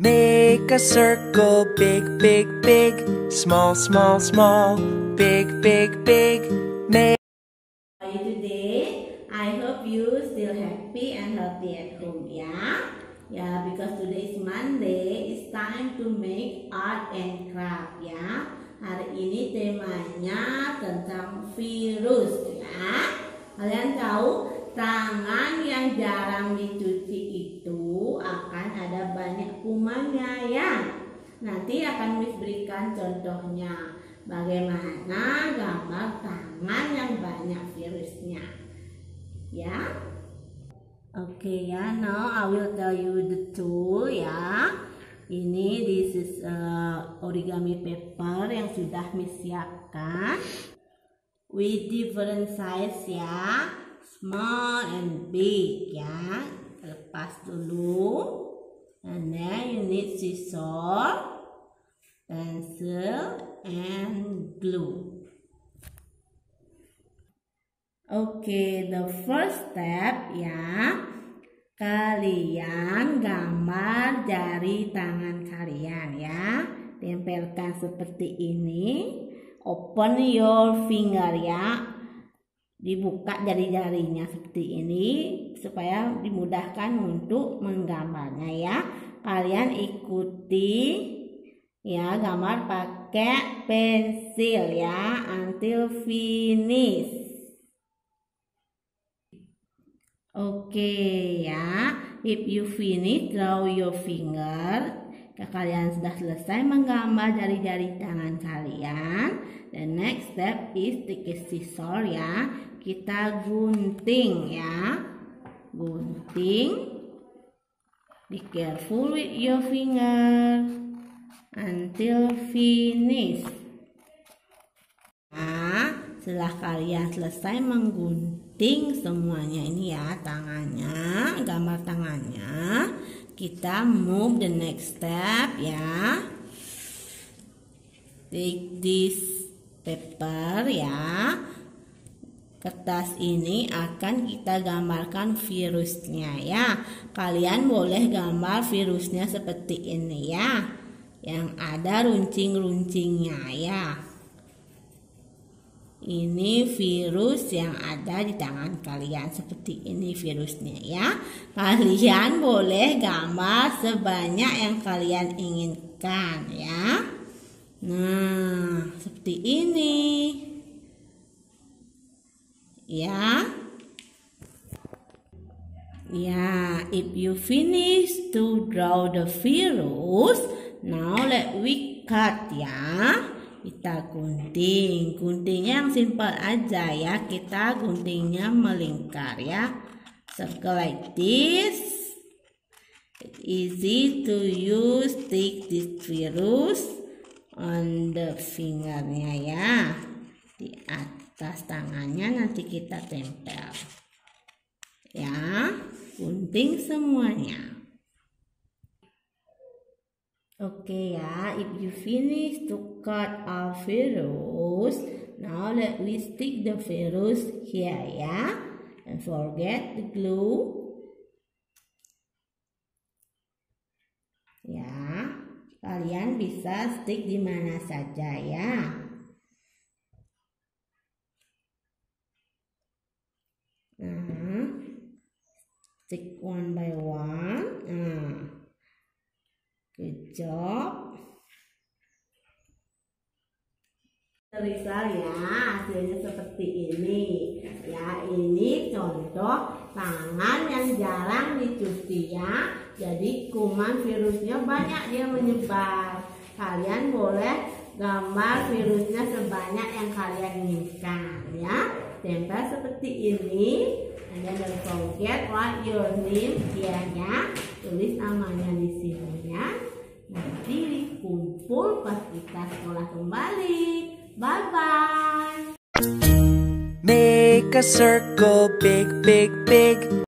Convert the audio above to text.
Make a circle, big, big, big. Small, small, small. Big, big, big. Make today? I hope you still happy and healthy at home, yeah? Yeah, because today is Monday, it's time to make art and craft, ya. Hari ini temanya tentang virus, ya. Kalian tahu tangan yang jarang dicuci itu akan ada banyak kumannya, ya. Nanti akan Miss berikan contohnya bagaimana gambar tangan yang banyak virusnya. Ya. Oke okay, ya, now I will tell you the tool ya. Ini this is uh, origami paper yang sudah Miss siapkan with different size ya, small and big ya. Lepas dulu, and then you need scissors, pencil, and glue. Oke, okay, the first step ya. Kalian gambar jari tangan kalian ya. Tempelkan seperti ini. Open your finger ya. Dibuka jari-jarinya seperti ini supaya dimudahkan untuk menggambarnya ya. Kalian ikuti ya gambar pakai pensil ya until finish. Oke ya, if you finish draw your finger. Kalian sudah selesai menggambar jari-jari tangan kalian. The next step is take a scissor ya. Kita gunting ya. Gunting. Be careful with your finger until finish. Nah, setelah kalian selesai menggunting semuanya ini ya tangannya, gambar tangannya, kita move the next step ya. Take this paper ya. Kertas ini akan kita gambarkan virusnya ya. Kalian boleh gambar virusnya seperti ini ya. Yang ada runcing-runcingnya ya. Ini virus yang ada di tangan kalian seperti ini virusnya ya. Kalian boleh gambar sebanyak yang kalian inginkan ya. Nah, seperti ini. Ya. Ya, if you finish to draw the virus, now let we cut ya. Kita gunting. Guntingnya yang simpel aja ya. Kita guntingnya melingkar ya. Circle like this. It's easy to use stick this virus on the fingernya ya. Di atas tangannya nanti kita tempel ya gunting semuanya Oke okay, ya, if you finish to cut our virus, now let we stick the virus here ya. And forget the glue. Ya, kalian bisa stick di mana saja ya. Nah, stick one by one. Nah. Good job. Rizal ya, hasilnya seperti ini. Ya, ini contoh tangan yang jarang dicuci ya. Jadi kuman virusnya banyak dia menyebar. Kalian boleh gambar virusnya sebanyak yang kalian inginkan ya. Tempel seperti ini. And then don't forget what your name here ya. Tulis namanya di sini ya. Nanti dikumpul pas kita sekolah kembali. Bye-bye. Make a circle, big, big, big.